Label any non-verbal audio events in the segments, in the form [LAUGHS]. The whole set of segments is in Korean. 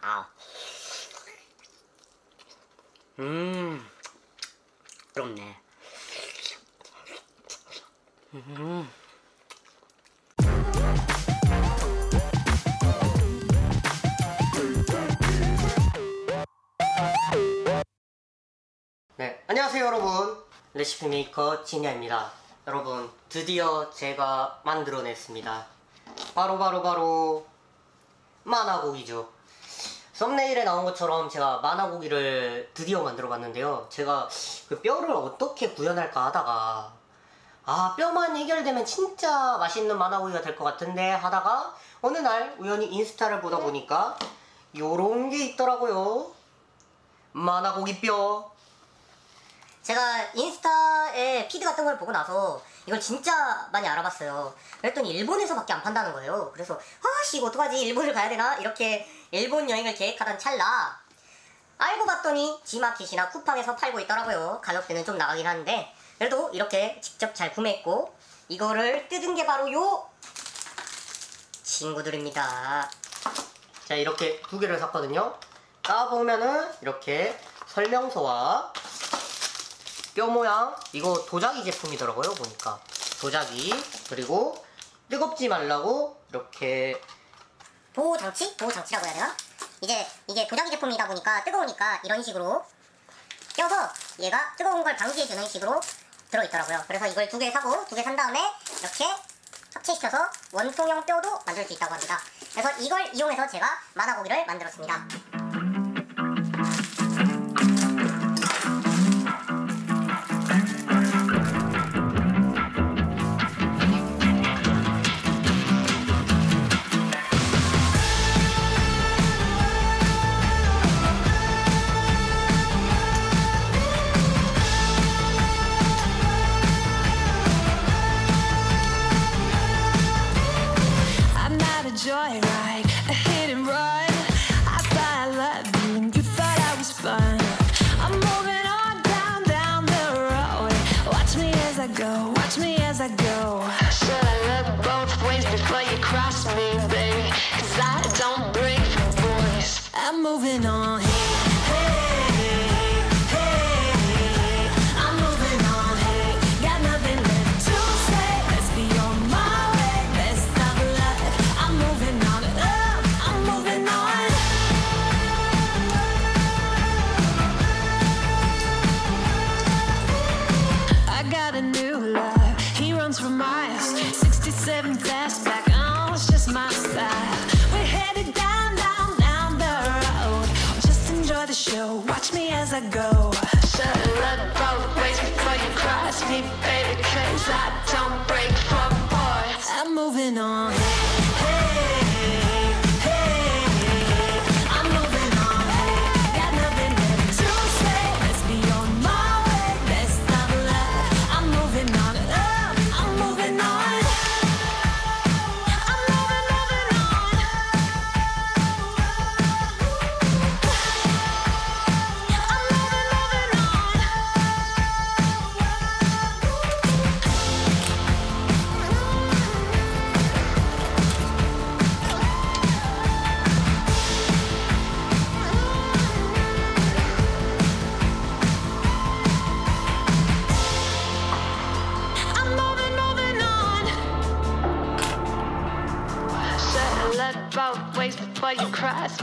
아. 음. 부럽네. 음. 네, 안녕하세요 여러분. 레시피 메이커 진야입니다. 여러분, 드디어 제가 만들어냈습니다. 바로 바로 바로 만화고기죠. 썸네일에 나온 것처럼 제가 만화 고기를 드디어 만들어 봤는데요. 제가 그 뼈를 어떻게 구현할까 하다가 아 뼈만 해결되면 진짜 맛있는 만화 고기가 될 것 같은데 하다가 어느 날 우연히 인스타를 보다 보니까 요런 게 있더라고요. 만화 고기 뼈. 제가 인스타에 피드 같은 걸 보고 나서 이걸 진짜 많이 알아봤어요. 그랬더니 일본에서밖에 안 판다는 거예요. 그래서 아씨 이거 어떡하지 일본을 가야 되나 이렇게 일본 여행을 계획하던 찰나 알고 봤더니 지마켓이나 쿠팡에서 팔고 있더라고요. 가격대는 좀 나가긴 하는데 그래도 이렇게 직접 잘 구매했고 이거를 뜯은 게 바로 요 친구들입니다. 자 이렇게 두 개를 샀거든요 까보면은 이렇게 설명서와 뼈 모양 이거 도자기 제품이더라고요 보니까 도자기 그리고 뜨겁지 말라고 이렇게 보호 장치? 보호 장치라고 해야 되나? 이제 이게 도자기 제품이다 보니까 뜨거우니까 이런 식으로 껴서 얘가 뜨거운 걸 방지해주는 식으로 들어있더라고요. 그래서 이걸 두 개 사고 두 개 산 다음에 이렇게 합체시켜서 원통형 뼈도 만들 수 있다고 합니다. 그래서 이걸 이용해서 제가 만화고기를 만들었습니다. Joyride, a hit and run. I thought I loved you and you thought I was fun. I'm moving on down, down the road. Watch me as I go, watch me as I go. Should I look both ways before you cross me, baby? Cause I don't break for boys. I'm moving on. Show. Watch me as I go. Should look both ways before you cross me, baby. Cause I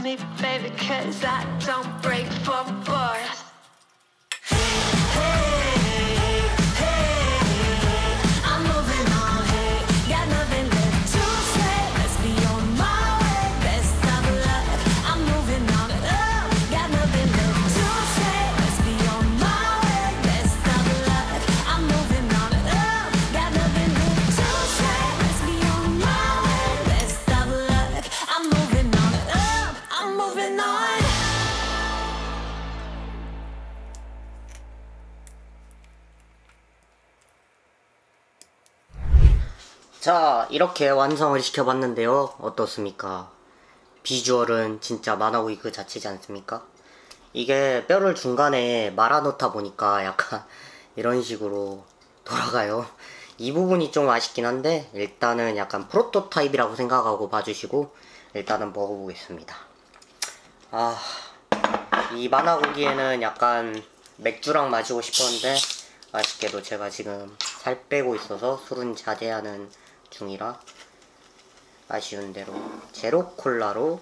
me, baby, cause I don't break for 자 이렇게 완성을 시켜봤는데요. 어떻습니까? 비주얼은 진짜 만화고기 그 자체지 않습니까? 이게 뼈를 중간에 말아놓다 보니까 약간 [LAUGHS] 이런 식으로 돌아가요. 이 부분이 좀 아쉽긴 한데 일단은 약간 프로토타입이라고 생각하고 봐주시고 일단은 먹어보겠습니다. 아, 이 만화 고기에는 약간 맥주랑 마시고 싶었는데 아쉽게도 제가 지금 살 빼고 있어서 술은 자제하는 중이라 아쉬운 대로 제로 콜라로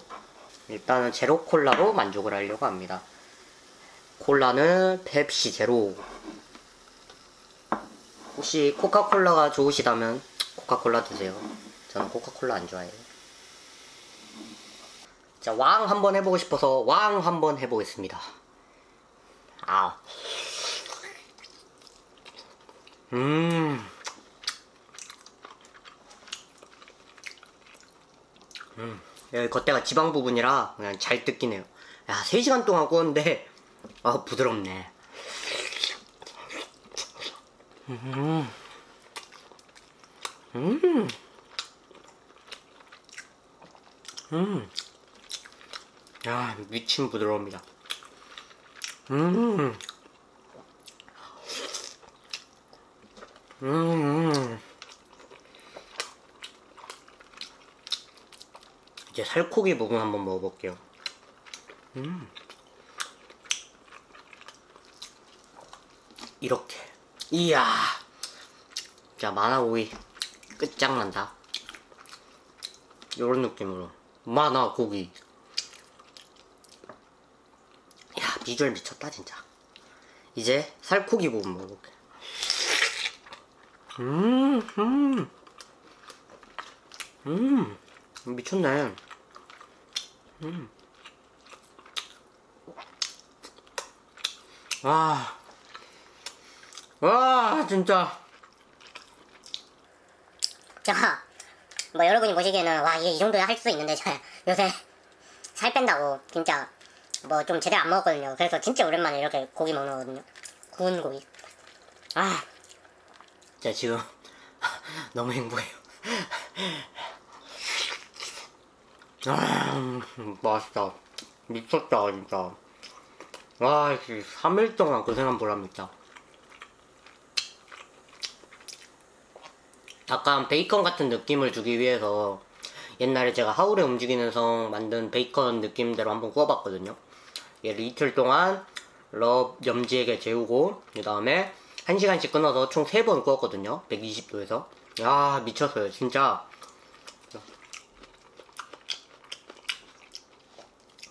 일단은 제로 콜라로 만족을 하려고 합니다. 콜라는 펩시 제로. 혹시 코카콜라가 좋으시다면 코카콜라 드세요. 저는 코카콜라 안 좋아해요. 자, 왕 한번 해보고 싶어서 왕 한번 해보겠습니다. 아. 음. 음. 여기 겉대가 지방 부분이라 그냥 잘 뜯기네요. 야, 3시간 동안 구웠는데, 아, 부드럽네. 음. 음. 음. 야, 미친 부드러움이다. 음. 음. 이제 살코기 부분 한번 먹어볼게요. 음. 이렇게. 이야. 자, 만화고기 끝장난다. 요런 느낌으로. 만화고기. 야, 비주얼 미쳤다, 진짜. 이제 살코기 부분 먹어볼게. 음, 음. 음, 미쳤네. 음. 와. 와, 진짜. 자, 뭐 여러분이 보시기에는 와 이게 이 정도야 할 수 있는데 저 요새 살 뺀다고 진짜 뭐 좀 제대로 안 먹었거든요. 그래서 진짜 오랜만에 이렇게 고기 먹는 거거든요. 구운 고기. 아, 자, 지금 [LAUGHS] 너무 행복해요. 아, 맛있다. 미쳤다, 진짜. 와, 3일 동안 고생한 보람있다. 약간 베이컨 같은 느낌을 주기 위해서 옛날에 제가 하울의 움직이는 성 만든 베이컨 느낌대로 한번 구워봤거든요. 얘를 이틀 동안 럽 염지에게 재우고 그 다음에 1시간씩 끊어서 총 3번 구웠거든요. 120도에서. 야 미쳤어요. 진짜.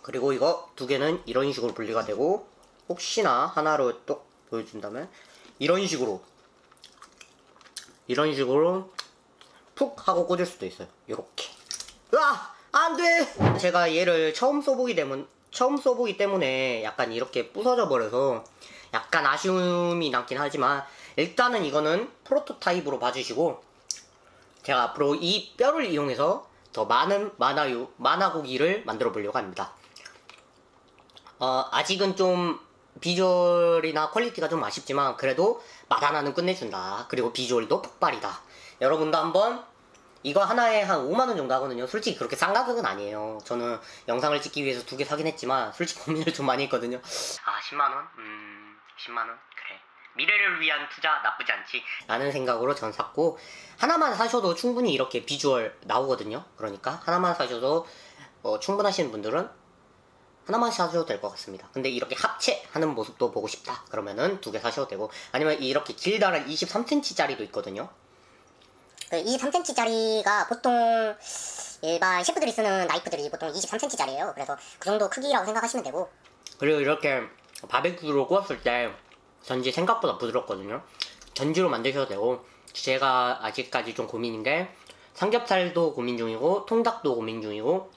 그리고 이거 두 개는 이런 식으로 분리가 되고 혹시나 하나로 또 보여준다면 이런 식으로 이런 식으로 푹 하고 꽂을 수도 있어요. 요렇게. 으아! 안 돼! 제가 얘를 처음 써보기 때문, 처음 써보기 때문에 약간 이렇게 부서져 버려서 약간 아쉬움이 남긴 하지만 일단은 이거는 프로토타입으로 봐주시고 제가 앞으로 이 뼈를 이용해서 더 많은 만화유, 만화고기를 만들어 보려고 합니다. 어, 아직은 좀 비주얼이나 퀄리티가 좀 아쉽지만 그래도 맛 하나는 끝내준다. 그리고 비주얼도 폭발이다. 여러분도 한번 이거 하나에 한 5만원 정도 하거든요. 솔직히 그렇게 싼 가격은 아니에요. 저는 영상을 찍기 위해서 두 개 사긴 했지만 솔직히 [LAUGHS] 고민을 좀 많이 했거든요. 아 10만원? 음 10만원? 그래. 미래를 위한 투자 나쁘지 않지. 라는 생각으로 전 샀고 하나만 사셔도 충분히 이렇게 비주얼 나오거든요. 그러니까 하나만 사셔도 어, 충분하신 분들은 하나만 사셔도 될 것 같습니다. 근데 이렇게 합체하는 모습도 보고 싶다. 그러면은 두 개 사셔도 되고 아니면 이렇게 길다란 23cm짜리도 있거든요. 그 23cm짜리가 보통 일반 셰프들이 쓰는 나이프들이 보통 23cm짜리예요. 그래서 그 정도 크기라고 생각하시면 되고 그리고 이렇게 바베큐로 구웠을 때 전지 생각보다 부드럽거든요. 전지로 만드셔도 되고 제가 아직까지 좀 고민인 게 삼겹살도 고민 중이고 통닭도 고민 중이고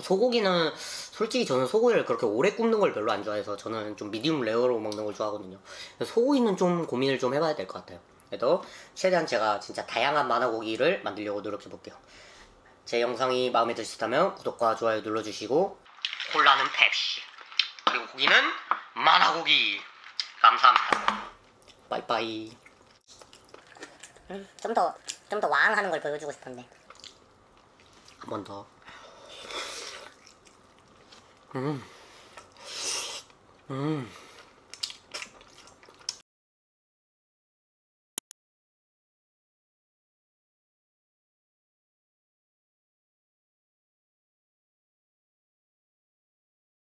소고기는 솔직히 저는 소고기를 그렇게 오래 굽는 걸 별로 안 좋아해서 저는 좀 medium rare로 먹는 걸 좋아하거든요. 소고기는 좀 고민을 좀 해봐야 될 것 같아요. 그래도 최대한 제가 진짜 다양한 만화 고기를 만들려고 노력해 볼게요. 제 영상이 마음에 드셨다면 구독과 좋아요 눌러주시고 콜라는 펩시 그리고 고기는 만화 고기 감사합니다. 빠이빠이. 좀더 좀 더 왕하는 걸 보여주고 싶었는데 한 번 더. 음. 음.